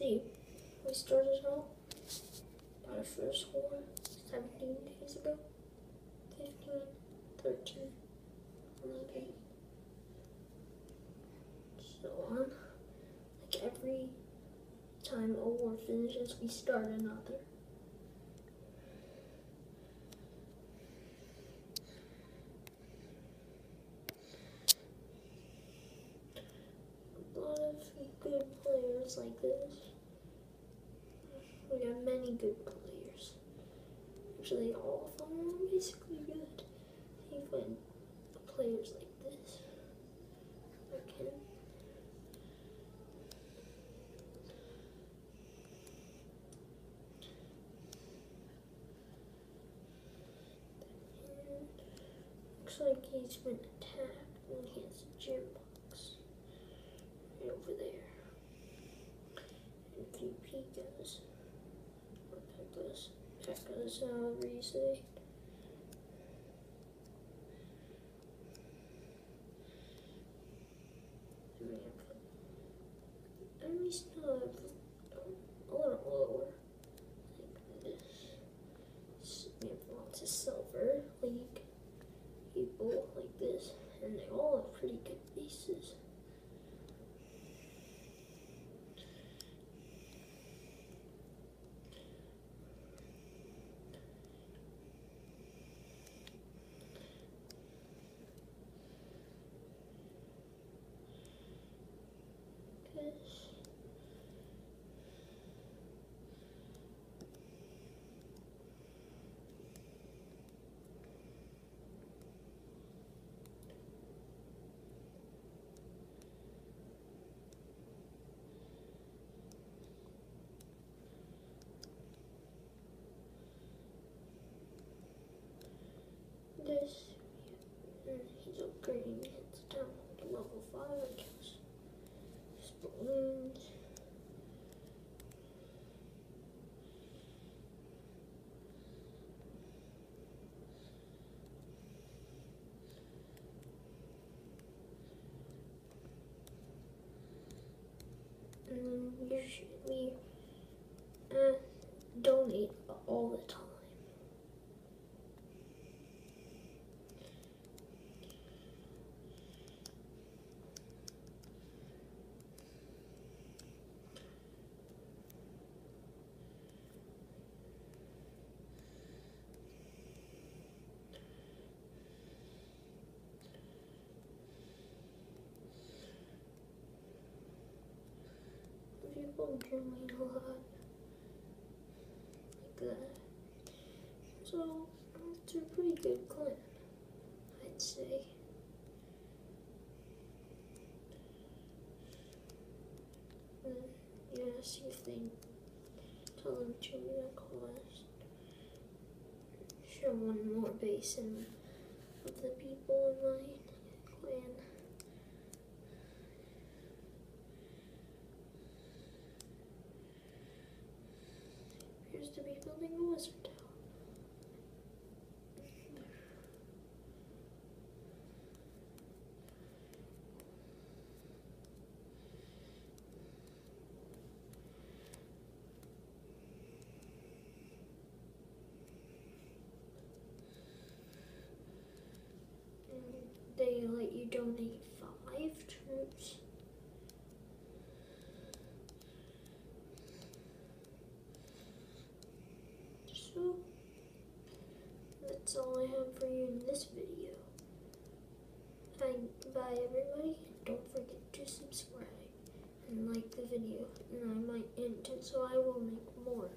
See, we started out our first one 17 days ago. 15, 13, 11, so on. Like every time a war finishes, we start another. A lot of good players like this. We have many good players. Actually, all of them are basically good. Even players like this. Okay. Looks like he's been attacked and he has a gym Goes, or Pekka's, however you say. Have a little lower, like have lots of silver league people like this, and they all have pretty good bases. This. This. And he's upgrading it down to level 5, I guess. Just balloons. And usually uh, donate all the time. People donate a lot like that. So it's a pretty good clan, I'd say. And yeah, see if they tell them to request. Show one more basin of the people in my clan. appears to be building a wizard tower. They let you donate that's all I have for you in this video. Bye, bye everybody. Don't forget to subscribe and like the video and I might end it so I will make more.